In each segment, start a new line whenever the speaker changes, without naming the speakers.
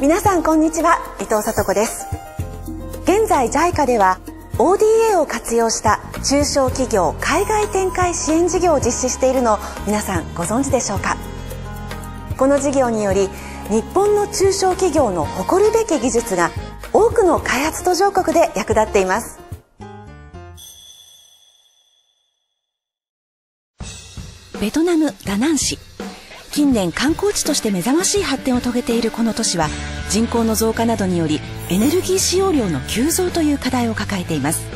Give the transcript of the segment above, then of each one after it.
皆さんこんにちは伊藤聡子です。現在 JICA では ODA を活用した中小企業海外展開支援事業を実施しているのを皆さんご存知でしょうか。この事業により日本の中小企業の誇るべき技術が多くの開発途上国で役立っています。
ベトナム・ダナン市。近年観光地として目覚ましい発展を遂げているこの都市は人口の増加などによりエネルギー使用量の急増という課題を抱えています。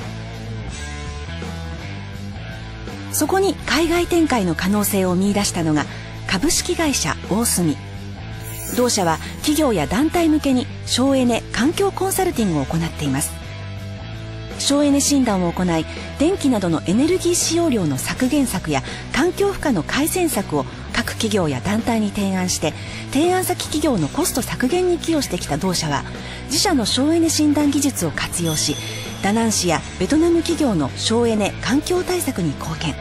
そこに海外展開の可能性を見出したのが株式会社大隅。同社は企業や団体向けに省エネ環境コンサルティングを行っています。省エネ診断を行い電気などのエネルギー使用量の削減策や環境負荷の改善策を企業や団体に提案して提案先企業のコスト削減に寄与してきた同社は自社の省エネ診断技術を活用しダナン市やベトナム企業の省エネ環境対策に貢献。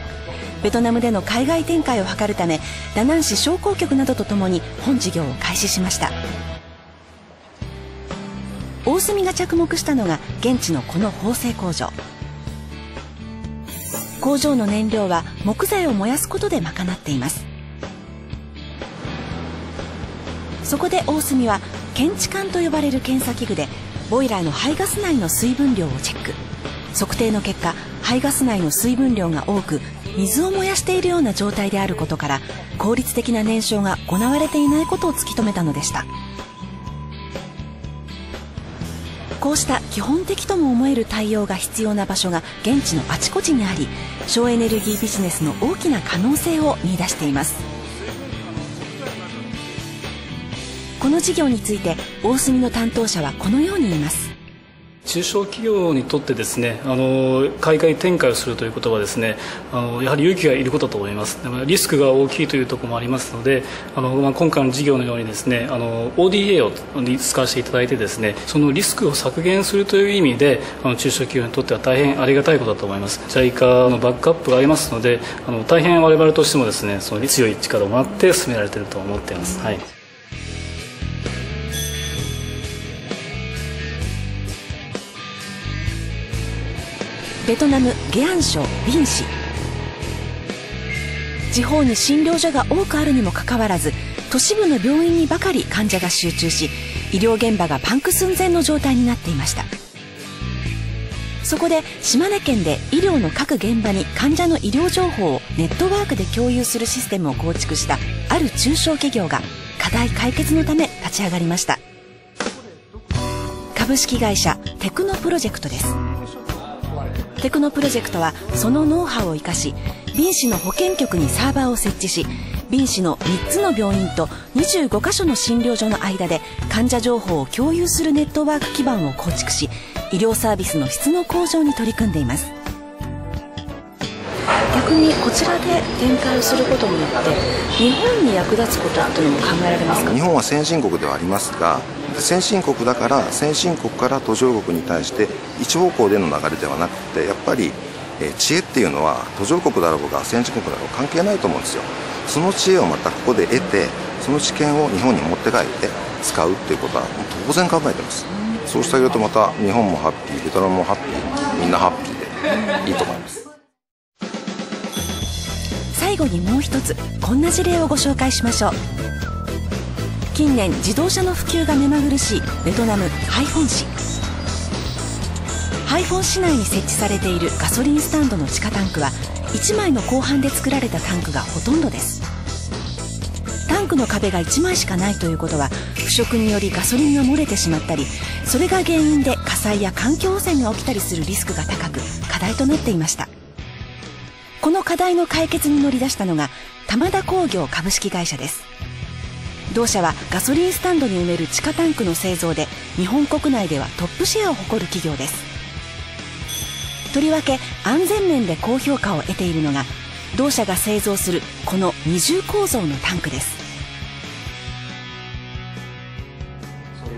ベトナムでの海外展開を図るためダナン市商工局などとともに本事業を開始しました。大隅が着目したのが現地のこの縫製工場。工場の燃料は木材を燃やすことで賄っています。そこで大隅は検知管と呼ばれる検査器具でボイラーの排ガス内の水分量をチェック。測定の結果排ガス内の水分量が多く水を燃やしているような状態であることから効率的な燃焼が行われていないことを突き止めたのでした。こうした基本的とも思える対応が必要な場所が現地のあちこちにあり省エネルギービジネスの大きな可能性を見出しています。この事業について大隅の担当者はこのように言います。
中小企業にとってですねあの海外展開をするということはですねあのやはり勇気がいることだと思います。リスクが大きいというところもありますのであの、まあ、今回の事業のようにですねあの ODA を使わせていただいてですねそのリスクを削減するという意味であの中小企業にとっては大変ありがたいことだと思います。JICA のバックアップがありますのであの大変我々としてもですねその強い力をもらって進められていると思っています、はい。
ベトナムゲアン省ビン市地方に診療所が多くあるにもかかわらず都市部の病院にばかり患者が集中し医療現場がパンク寸前の状態になっていました。そこで島根県で医療の各現場に患者の医療情報をネットワークで共有するシステムを構築したある中小企業が課題解決のため立ち上がりました。株式会社テクノプロジェクトです。テクノプロジェクトはそのノウハウを生かし敏市の保健局にサーバーを設置し敏市の3つの病院と25カ所の診療所の間で患者情報を共有するネットワーク基盤を構築し医療サービスの質の向上に取り組んでいます。逆にこちらで展開をすることによって日本に役立つことっていうのも考えられますか？
日本は先進国ではありますが先進国だから先進国から途上国に対して一方向での流れではなくてやっぱり、知恵っていうのは途上国だろうが先進国だろうが関係ないと思うんですよ。その知恵をまたここで得てその知見を日本に持って帰って使うっていうことは当然考えてます。そうしてあげるとまた日本もハッピーベトナムもハッピーみんなハッピーでいいと思います。
最後にもう一つこんな事例をご紹介しましょう。近年自動車の普及が目まぐるしいベトナムハイフォン市。ハイフォン市内に設置されているガソリンスタンドの地下タンクは1枚の鋼板で作られたタンクがほとんどです。タンクの壁が1枚しかないということは腐食によりガソリンが漏れてしまったりそれが原因で火災や環境汚染が起きたりするリスクが高く課題となっていました。この課題の解決に乗り出したのが玉田工業株式会社です。同社はガソリンスタンドに埋める地下タンクの製造で日本国内ではトップシェアを誇る企業です。とりわけ安全面で高評価を得ているのが同社が製造するこの二重構造のタンクです。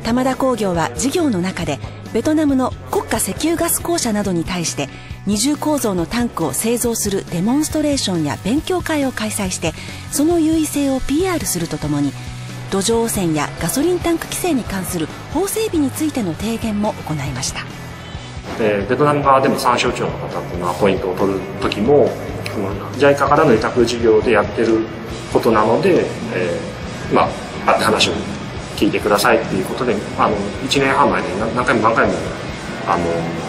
玉田工業は事業の中でベトナムの国家石油ガス公社などに対して二重構造のタンクを製造するデモンストレーションや勉強会を開催してその優位性を PR するとともに土壌汚染やガソリンタンク規制に関する法整備についての提言も行いました。
ベトナム側でも参省庁の方っていうのはポイントを取る時も JICA からの委託事業でやってることなので、えー、まあ会って話を聞いてくださいっていうことであの1年半前に何回も何回もあの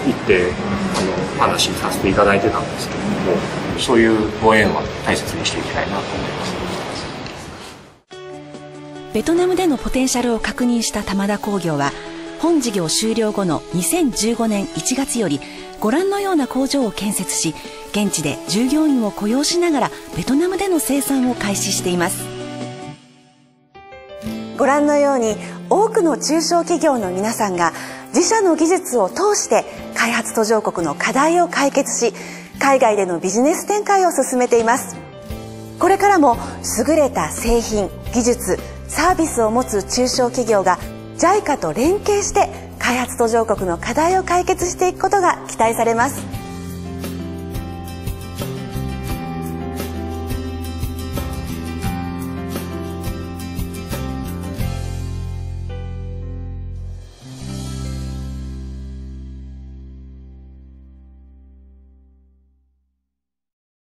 行ってあの話させていただいてたんですけれどもそういうご縁は大切にしていきたいなと思います
ベトナムでのポテンシャルを確認した玉田工業は本事業終了後の2015年1月よりご覧のような工場を建設し現地で従業員を雇用しながらベトナムでの生産を開始しています。
ご覧のように多くの中小企業の皆さんが自社の技術を通して開発途上国の課題を解決し海外でのビジネス展開を進めています。これからも優れた製品技術サービスを持つ中小企業が JICA と連携して開発途上国の課題を解決していくことが期待されます。